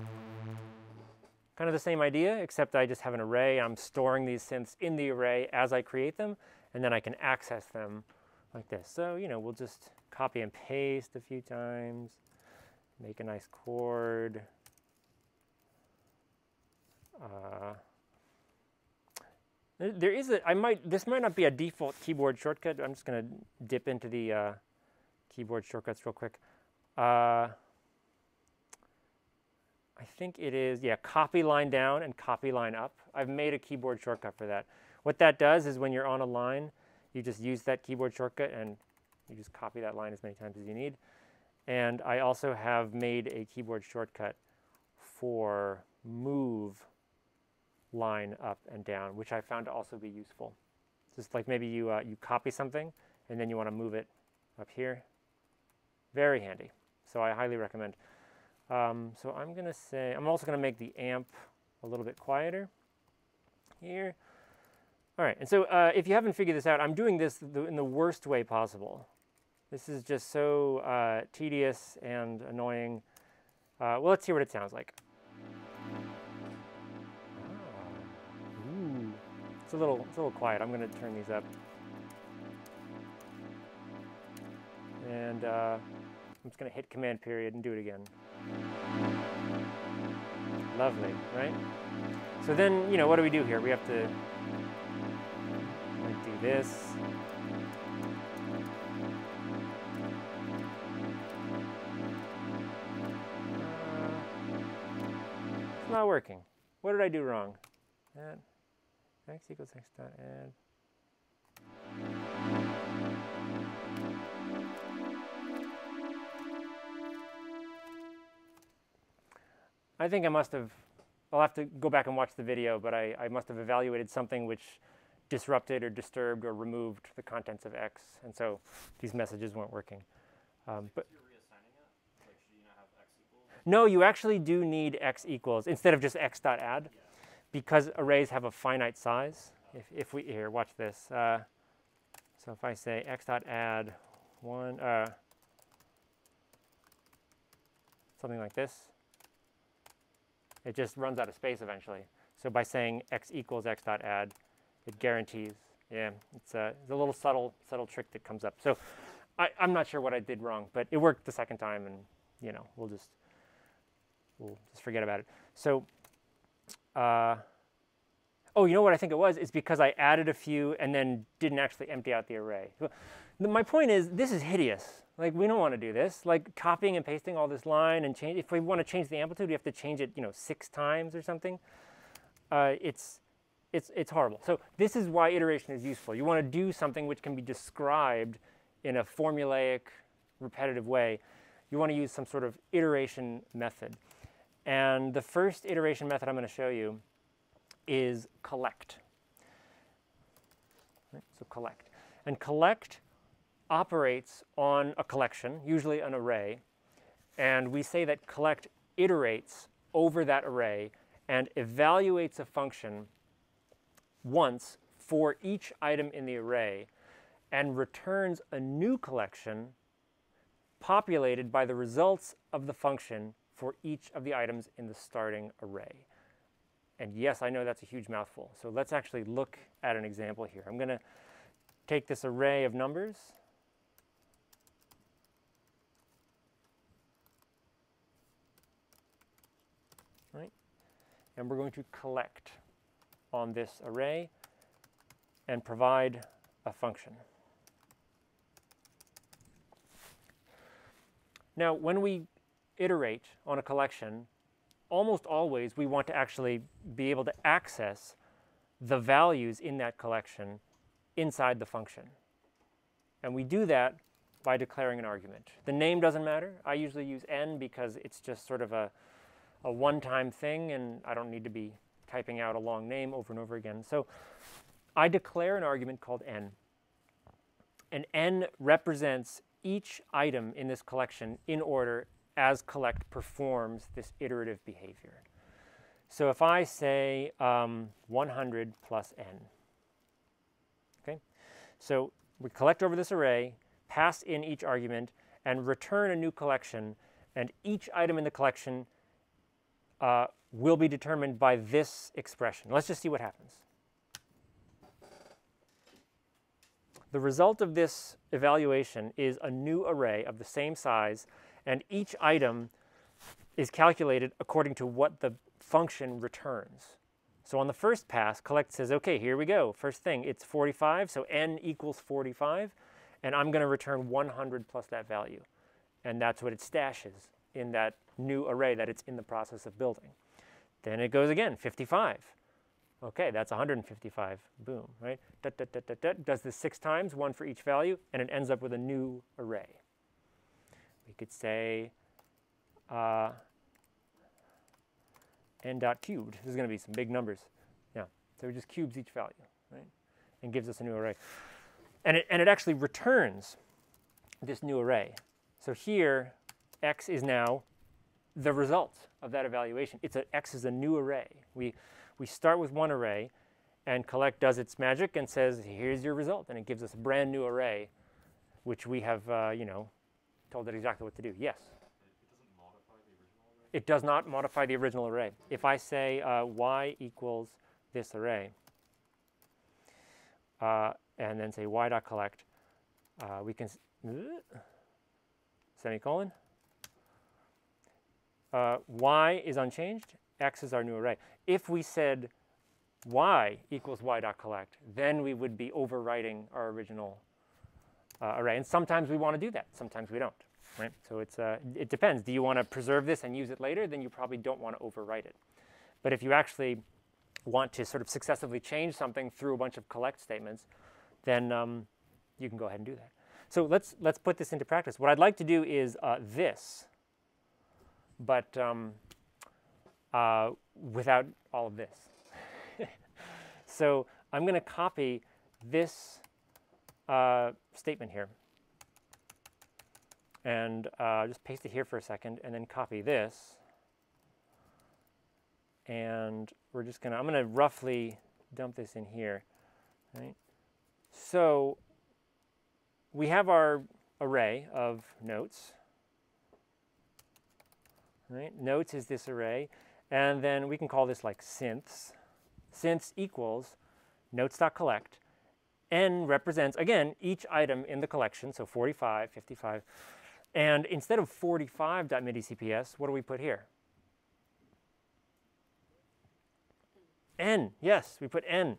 Speaker 1: Kind of the same idea, except I just have an array. I'm storing these synths in the array as I create them, and then I can access them like this. So, you know, we'll just copy and paste a few times, make a nice chord. Uh, there is a, I might, this might not be a default keyboard shortcut. I'm just going to dip into the uh, keyboard shortcuts real quick. Uh, I think it is, yeah, copy line down and copy line up. I've made a keyboard shortcut for that. What that does is when you're on a line, you just use that keyboard shortcut and you just copy that line as many times as you need. And I also have made a keyboard shortcut for move line up and down, which I found to also be useful. Just like maybe you, uh, you copy something and then you want to move it up here. Very handy. So I highly recommend. Um, so I'm going to say, I'm also going to make the amp a little bit quieter here. All right, and so uh, if you haven't figured this out, I'm doing this in the worst way possible. This is just so uh, tedious and annoying. Uh, well, let's hear what it sounds like. It's a little, it's a little quiet. I'm going to turn these up. And uh, I'm just going to hit Command period and do it again. Lovely, right? So then, you know, what do we do here? We have to like, do this. Uh, it's not working. What did I do wrong? Add x equals x dot add. I think I must have, I'll have to go back and watch the video, but I, I must have evaluated something which disrupted or disturbed or removed the contents of X, and so these messages weren't working. Um, but like, you no, you actually do need X equals instead of just X dot add, yeah. Because arrays have a finite size. If, if we here, watch this. Uh, so if I say X dot add one, uh, something like this, it just runs out of space eventually. So by saying x equals x dot add, it guarantees. Yeah, it's a, it's a little subtle subtle trick that comes up. So I, I'm not sure what I did wrong, but it worked the second time, and you know we'll just we'll just forget about it. So uh, oh, you know what I think it was? It's because I added a few and then didn't actually empty out the array. My point is, this is hideous. Like, we don't want to do this. Like, copying and pasting all this line and change, if we want to change the amplitude, we have to change it, you know, six times or something. Uh, it's, it's, it's horrible. So this is why iteration is useful. You want to do something which can be described in a formulaic, repetitive way. You want to use some sort of iteration method. And the first iteration method I'm going to show you is collect. So collect. And collect operates on a collection, usually an array. And we say that collect iterates over that array and evaluates a function once for each item in the array and returns a new collection populated by the results of the function for each of the items in the starting array. And yes, I know that's a huge mouthful. So let's actually look at an example here. I'm going to take this array of numbers. Right? And we're going to collect on this array and provide a function. Now, when we iterate on a collection, almost always we want to actually be able to access the values in that collection inside the function. And we do that by declaring an argument. The name doesn't matter. I usually use n because it's just sort of a, a one-time thing and I don't need to be typing out a long name over and over again. So I declare an argument called n. And n represents each item in this collection in order as collect performs this iterative behavior. So if I say um, 100 plus n, okay? So we collect over this array, pass in each argument, and return a new collection, and each item in the collection uh, will be determined by this expression. Let's just see what happens. The result of this evaluation is a new array of the same size and each item is calculated according to what the function returns. So on the first pass, collect says, okay, here we go. First thing, it's 45, so n equals 45, and I'm going to return 100 plus that value. And that's what it stashes in that new array that it's in the process of building. Then it goes again, 55. Okay, that's 155, boom, right? does this six times, one for each value, and it ends up with a new array. Could say uh, n dot cubed. This is going to be some big numbers. Yeah, so it just cubes each value, right? And gives us a new array. And it, and it actually returns this new array. So here, x is now the result of that evaluation. It's a, x is a new array. We, we start with one array, and collect does its magic and says, here's your result. And it gives us a brand new array, which we have, uh, you know, told it exactly what to do. Yes? It, does not modify the original array. If I say uh, y equals this array, uh, and then say y dot collect, uh, we can semicolon. Uh, y is unchanged. X is our new array. If we said y equals y dot collect, then we would be overwriting our original uh, array. And sometimes we want to do that. Sometimes we don't. Right? So it's, uh, it depends. Do you want to preserve this and use it later? Then you probably don't want to overwrite it. But if you actually want to sort of successively change something through a bunch of collect statements, then um, you can go ahead and do that. So let's, let's put this into practice. What I'd like to do is uh, this, but um, uh, without all of this. [LAUGHS] so I'm going to copy this uh, statement here. And uh, just paste it here for a second and then copy this. And we're just gonna, I'm gonna roughly dump this in here, right? So we have our array of notes, right? Notes is this array. And then we can call this like synths. Synths equals notes.collect n represents, again, each item in the collection, so 45, 55. And instead of 45.midi CPS, what do we put here? N, yes, we put N.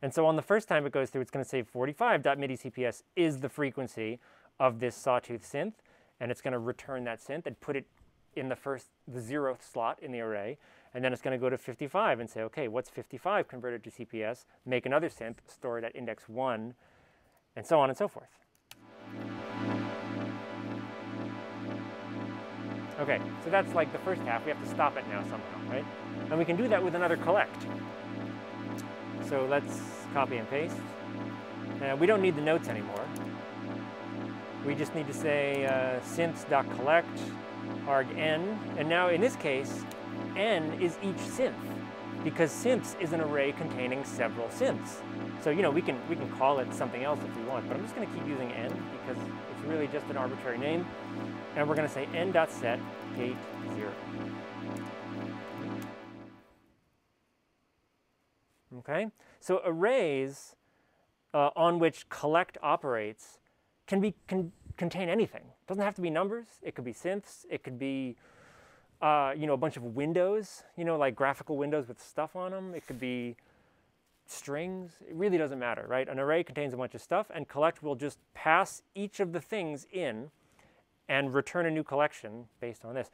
Speaker 1: And so on the first time it goes through, it's going to say 45.MIDI CPS is the frequency of this sawtooth synth, and it's going to return that synth and put it in the first, the zeroth slot in the array, and then it's going to go to 55 and say, okay, what's 55 converted to CPS? Make another synth, store it at index 1, and so on and so forth. Okay, so that's like the first half. We have to stop it now somehow, right? And we can do that with another collect. So let's copy and paste. Uh, we don't need the notes anymore. We just need to say uh, synths.collect arg n. And now in this case, n is each synth because synths is an array containing several synths. So you know we can we can call it something else if we want, but I'm just going to keep using n because it's really just an arbitrary name. And we're going to say n.set gate 0. Okay, so arrays uh, on which collect operates can be can contain anything. It doesn't have to be numbers. It could be synths. It could be uh, you know a bunch of windows. You know like graphical windows with stuff on them. It could be strings. It really doesn't matter, right? An array contains a bunch of stuff, and collect will just pass each of the things in and return a new collection based on this.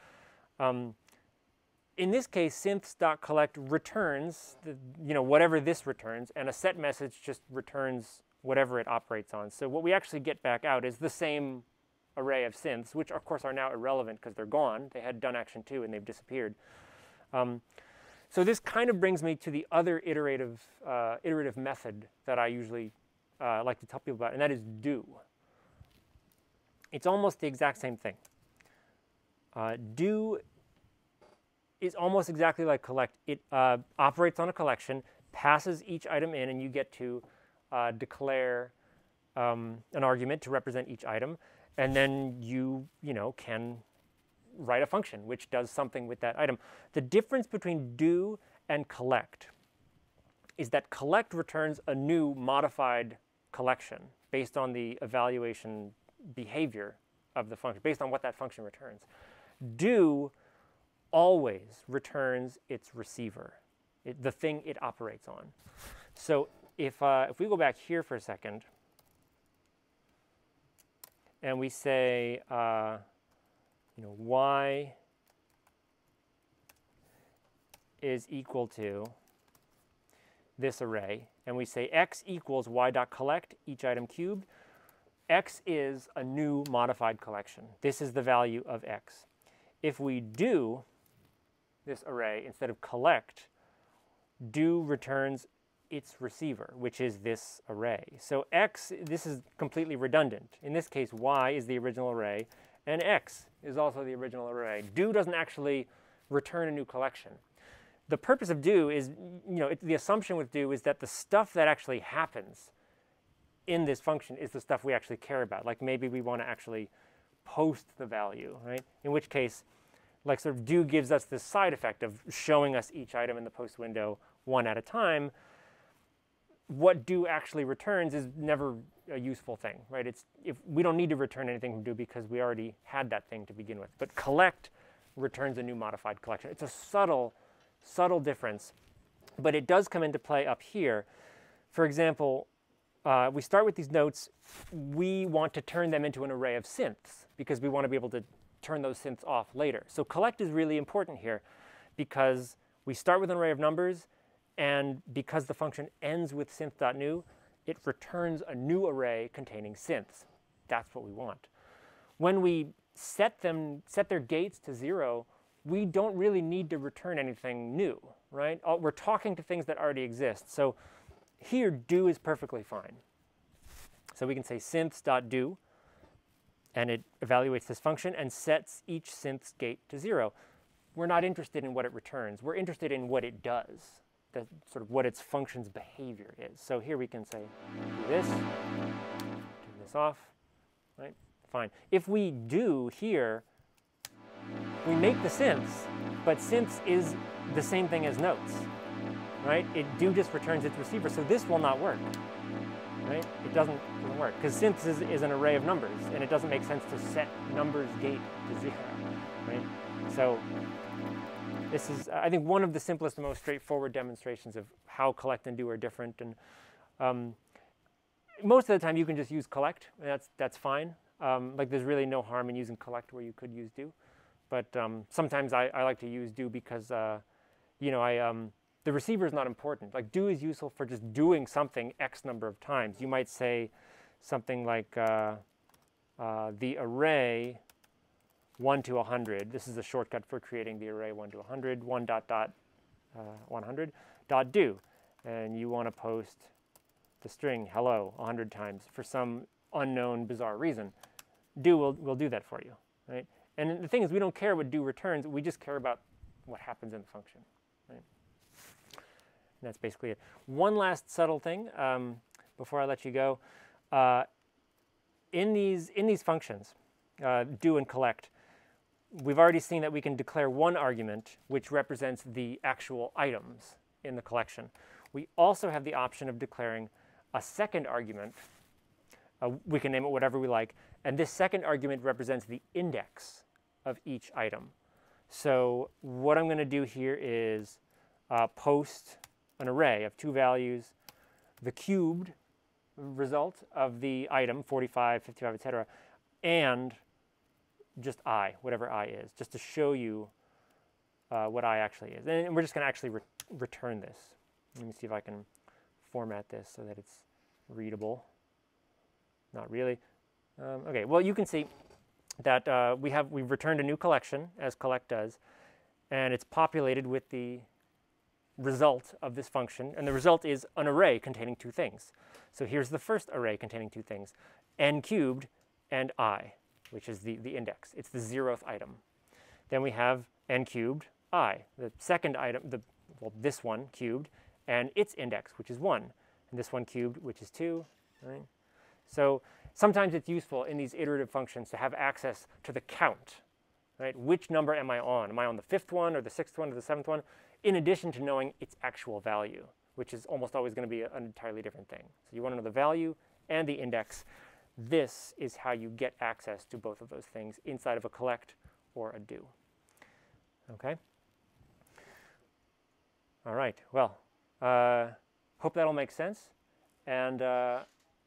Speaker 1: Um, in this case, synths.collect returns, the, you know, whatever this returns, and a set message just returns whatever it operates on. So what we actually get back out is the same array of synths, which of course are now irrelevant because they're gone. They had done action two and they've disappeared. Um, so this kind of brings me to the other iterative, uh, iterative method that I usually uh, like to tell people about, and that is do. It's almost the exact same thing. Uh, do is almost exactly like collect. It uh, operates on a collection, passes each item in, and you get to uh, declare um, an argument to represent each item, and then you, you know, can write a function which does something with that item. The difference between do and collect is that collect returns a new modified collection based on the evaluation behavior of the function, based on what that function returns. Do always returns its receiver, it, the thing it operates on. So if, uh, if we go back here for a second, and we say, uh, you know, y is equal to this array, and we say x equals y dot collect each item cubed, x is a new modified collection. This is the value of x. If we do this array instead of collect, do returns its receiver, which is this array. So x, this is completely redundant. In this case, y is the original array, and x is also the original array. Do doesn't actually return a new collection. The purpose of do is, you know, it, the assumption with do is that the stuff that actually happens in this function is the stuff we actually care about. Like maybe we want to actually post the value, right? In which case, like sort of do gives us this side effect of showing us each item in the post window one at a time. What do actually returns is never a useful thing, right? It's if we don't need to return anything from do because we already had that thing to begin with. But collect returns a new modified collection. It's a subtle, subtle difference, but it does come into play up here. For example, uh, we start with these notes. We want to turn them into an array of synths because we want to be able to turn those synths off later. So collect is really important here because we start with an array of numbers and because the function ends with synth.new, it returns a new array containing synths. That's what we want. When we set them, set their gates to zero, we don't really need to return anything new, right? We're talking to things that already exist. So here, do is perfectly fine. So we can say synths.do, and it evaluates this function and sets each synth's gate to zero. We're not interested in what it returns. We're interested in what it does the, sort of what its function's behavior is. So here we can say, do this, turn this off, right? Fine. If we do here, we make the synths, but synths is the same thing as notes, right? It do just returns its receiver, so this will not work, right? It doesn't, work, because synths is, is an array of numbers, and it doesn't make sense to set numbers gate to zero, right? So this is, I think, one of the simplest and most straightforward demonstrations of how collect and do are different. And um, most of the time, you can just use collect, and that's that's fine. Um, like, there's really no harm in using collect where you could use do. But um, sometimes I, I, like to use do because, uh, you know, I um, the receiver is not important. Like, do is useful for just doing something x number of times. You might say something like uh, uh, the array 1 to 100. This is a shortcut for creating the array 1 to 100, 1 dot dot uh, 100 dot do. And you want to post the string hello 100 times for some unknown bizarre reason. Do will, will do that for you, right? And the thing is, we don't care what do returns. We just care about what happens in the function, right? And that's basically it. One last subtle thing um, before I let you go. Uh, in these in these functions, uh, do and collect, we've already seen that we can declare one argument which represents the actual items in the collection. We also have the option of declaring a second argument. Uh, we can name it whatever we like. And this second argument represents the index of each item. So what I'm going to do here is uh, post an array of two values, the cubed result of the item, 45, 55, etc., and just i, whatever i is, just to show you uh, what i actually is. And we're just going to actually re return this. Let me see if I can format this so that it's readable. Not really. Um, okay, well, you can see that uh, we have, we've returned a new collection, as collect does, and it's populated with the result of this function, and the result is an array containing two things. So here's the first array containing two things, n cubed and i which is the, the index. It's the zeroth item. Then we have n cubed i, the second item, the, well, this one cubed, and its index, which is 1, and this one cubed, which is 2. Right? So sometimes it's useful in these iterative functions to have access to the count. Right? Which number am I on? Am I on the fifth one or the sixth one or the seventh one? In addition to knowing its actual value, which is almost always going to be an entirely different thing. So you want to know the value and the index. This is how you get access to both of those things inside of a collect or a do. Okay? All right, well, uh, hope that all makes sense. And uh,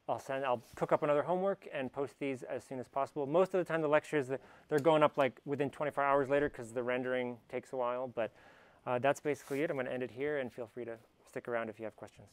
Speaker 1: I'll send, I'll cook up another homework and post these as soon as possible. Most of the time, the lectures, they're going up like within 24 hours later because the rendering takes a while. But uh, that's basically it. I'm going to end it here and feel free to stick around if you have questions.